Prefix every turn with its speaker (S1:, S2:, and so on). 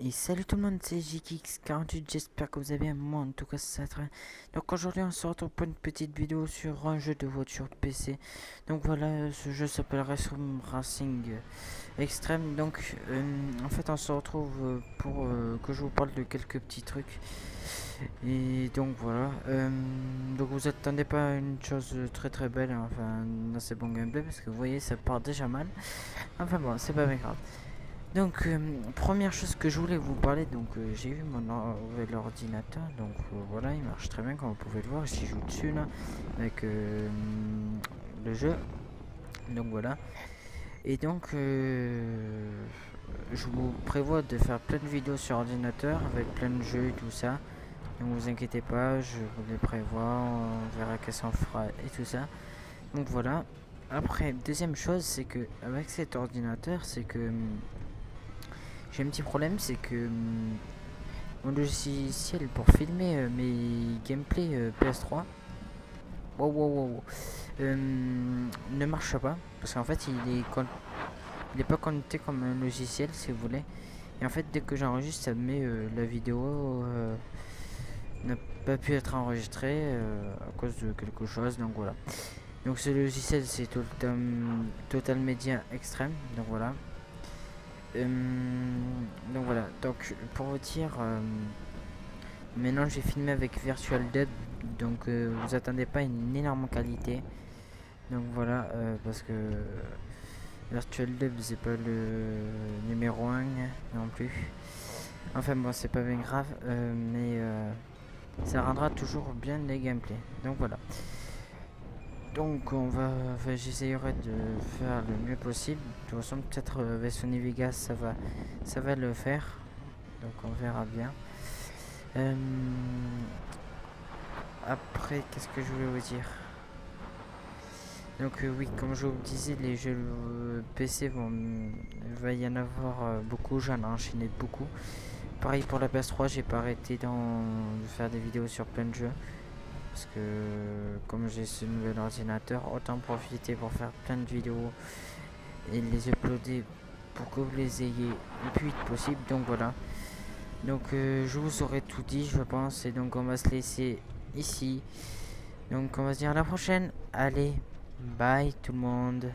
S1: Et salut tout le monde, c'est JKX48, j'espère que vous allez bien, moi en tout cas ça très Donc aujourd'hui on se retrouve pour une petite vidéo sur un jeu de voiture PC Donc voilà, ce jeu s'appelle Racing Extreme. Donc euh, en fait on se retrouve euh, pour euh, que je vous parle de quelques petits trucs. Et donc voilà, donc vous attendez pas une chose très très belle, hein, enfin assez bon gameplay Parce que vous voyez ça part déjà mal. Enfin bon, c'est pas bien grave donc, euh, première chose que je voulais vous parler, donc euh, j'ai eu mon nouvel ordinateur, donc euh, voilà, il marche très bien comme vous pouvez le voir, je joue dessus là, avec le jeu, donc voilà. Et donc, je vous prévois de faire plein de vidéos sur ordinateur, avec plein de jeux et tout ça. Donc vous inquiétez pas, je vous les prévois, on verra qu'est-ce qu'on fera et tout ça. Donc voilà. Après, deuxième chose, c'est que avec cet ordinateur, c'est que j'ai un petit problème, c'est que hum, mon logiciel pour filmer euh, mes gameplay euh, PS3 wow, wow, wow, hum, ne marche pas. Parce qu'en fait il est il est pas connecté comme un logiciel si vous voulez. Et en fait dès que j'enregistre ça met euh, la vidéo n'a pas pu être enregistrée à cause de quelque chose donc voilà. Donc ce logiciel c'est Total, Media Extreme donc voilà. euh, donc voilà, donc pour vous dire, euh, maintenant j'ai filmé avec Virtual Dead, donc euh, vous attendez pas une énorme qualité. Donc voilà, parce que Virtual Dead c'est pas le numéro 1 non plus. Enfin bon, c'est pas bien grave, mais ça rendra toujours bien les gameplays. Donc voilà. Donc on va, j'essayerai de faire le mieux possible. De toute façon peut-être euh, Vegas ça va, ça va le faire. Donc on verra bien. Euh, après qu'est-ce que je voulais vous dire? Donc euh, oui, comme je vous disais, les jeux PC vont, il va y en avoir beaucoup, j'en ai enchaîné beaucoup. Pareil pour la PS3, j'ai pas arrêté de faire des vidéos sur plein de jeux parce que comme j'ai ce nouvel ordinateur autant profiter pour faire plein de vidéos et les uploader pour que vous les ayez le plus vite possible. Donc voilà. Donc euh, je vous aurais tout dit je pense. Et donc on va se laisser ici. Donc on va se dire à la prochaine. Allez bye tout le monde